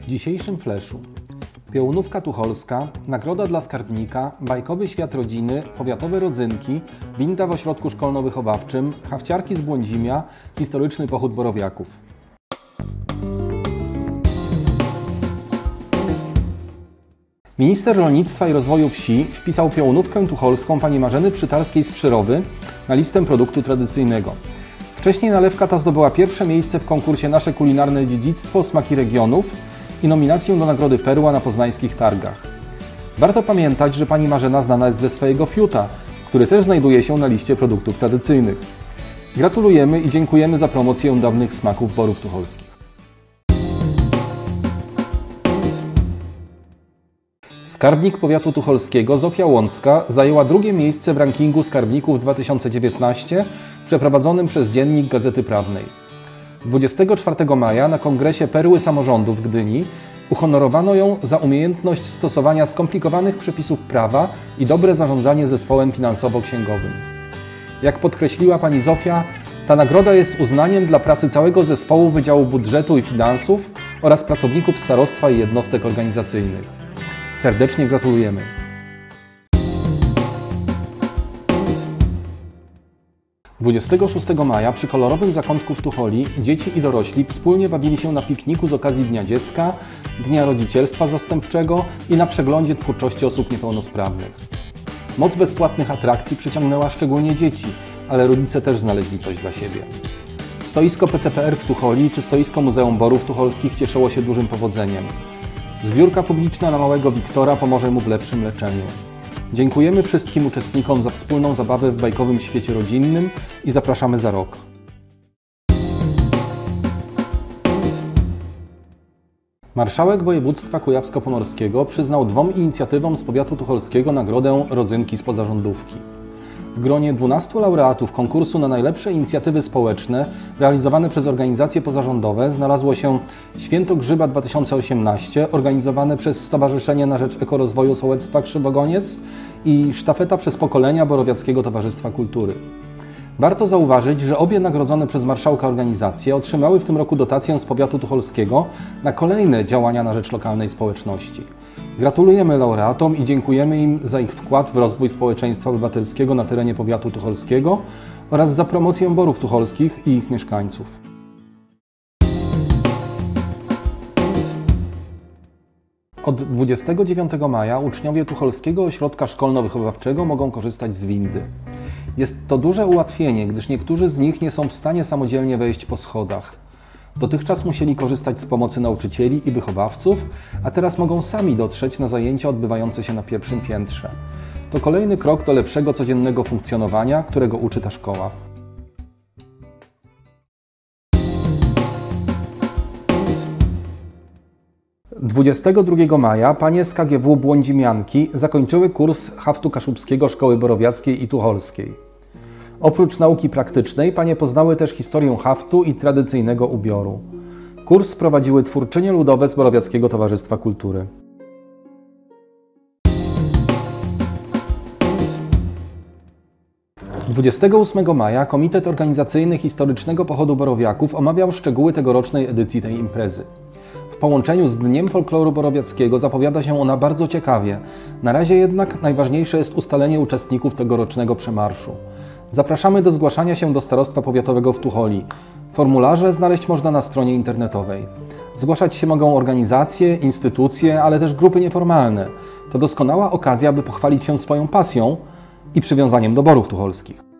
W dzisiejszym fleszu Piołunówka Tucholska, Nagroda dla Skarbnika, Bajkowy Świat Rodziny, Powiatowe Rodzynki, Winda w Ośrodku Szkolno-Wychowawczym, Hawciarki z Błądzimia, Historyczny Pochód Borowiaków. Minister Rolnictwa i Rozwoju Wsi wpisał piołunówkę tucholską pani Marzeny Przytarskiej z Przyrowy na listę produktu tradycyjnego. Wcześniej nalewka ta zdobyła pierwsze miejsce w konkursie Nasze kulinarne dziedzictwo Smaki Regionów i nominację do Nagrody Perła na poznańskich targach. Warto pamiętać, że pani Marzena znana jest ze swojego fiuta, który też znajduje się na liście produktów tradycyjnych. Gratulujemy i dziękujemy za promocję dawnych smaków borów tucholskich. Skarbnik Powiatu Tucholskiego Zofia Łącka zajęła drugie miejsce w rankingu skarbników 2019 przeprowadzonym przez Dziennik Gazety Prawnej. 24 maja na kongresie Perły Samorządu w Gdyni uhonorowano ją za umiejętność stosowania skomplikowanych przepisów prawa i dobre zarządzanie zespołem finansowo-księgowym. Jak podkreśliła pani Zofia, ta nagroda jest uznaniem dla pracy całego zespołu Wydziału Budżetu i Finansów oraz pracowników starostwa i jednostek organizacyjnych. Serdecznie gratulujemy. Dwudziestego 26 maja przy kolorowym zakątku w Tucholi dzieci i dorośli wspólnie bawili się na pikniku z okazji Dnia Dziecka, Dnia Rodzicielstwa Zastępczego i na przeglądzie twórczości osób niepełnosprawnych. Moc bezpłatnych atrakcji przyciągnęła szczególnie dzieci, ale rodzice też znaleźli coś dla siebie. Stoisko PCPR w Tucholi czy stoisko Muzeum Borów Tucholskich cieszyło się dużym powodzeniem. Zbiórka publiczna na małego Wiktora pomoże mu w lepszym leczeniu. Dziękujemy wszystkim uczestnikom za wspólną zabawę w bajkowym świecie rodzinnym i zapraszamy za rok. Marszałek województwa kujawsko-pomorskiego przyznał dwom inicjatywom z powiatu tucholskiego nagrodę Rodzynki z pozarządówki. W gronie 12 laureatów konkursu na najlepsze inicjatywy społeczne realizowane przez organizacje pozarządowe znalazło się Święto Grzyba 2018 organizowane przez Stowarzyszenie na Rzecz Ekorozwoju Sołectwa Krzywogoniec i Sztafeta przez pokolenia Borowiackiego Towarzystwa Kultury. Warto zauważyć, że obie nagrodzone przez marszałka organizacje otrzymały w tym roku dotację z powiatu tucholskiego na kolejne działania na rzecz lokalnej społeczności. Gratulujemy laureatom i dziękujemy im za ich wkład w rozwój społeczeństwa obywatelskiego na terenie powiatu tucholskiego oraz za promocję borów tucholskich i ich mieszkańców. Od 29 maja uczniowie Tucholskiego Ośrodka Szkolno-Wychowawczego mogą korzystać z windy. Jest to duże ułatwienie, gdyż niektórzy z nich nie są w stanie samodzielnie wejść po schodach. Dotychczas musieli korzystać z pomocy nauczycieli i wychowawców, a teraz mogą sami dotrzeć na zajęcia odbywające się na pierwszym piętrze. To kolejny krok do lepszego codziennego funkcjonowania, którego uczy ta szkoła. Dwudziestego 22 maja panie z KGW Błądzimianki zakończyły kurs haftu kaszubskiego Szkoły Borowiackiej i Tucholskiej. Oprócz nauki praktycznej, panie poznały też historię haftu i tradycyjnego ubioru. Kurs prowadziły twórczynie ludowe z Borowiackiego Towarzystwa Kultury. Dwudziestego 28 maja Komitet Organizacyjny Historycznego Pochodu Borowiaków omawiał szczegóły tegorocznej edycji tej imprezy. W połączeniu z Dniem Folkloru Borowiackiego zapowiada się ona bardzo ciekawie. Na razie jednak najważniejsze jest ustalenie uczestników tegorocznego przemarszu. Zapraszamy do zgłaszania się do Starostwa Powiatowego w Tucholi. Formularze znaleźć można na stronie internetowej. Zgłaszać się mogą organizacje, instytucje, ale też grupy nieformalne. To doskonała okazja, by pochwalić się swoją pasją i przywiązaniem do borów tucholskich.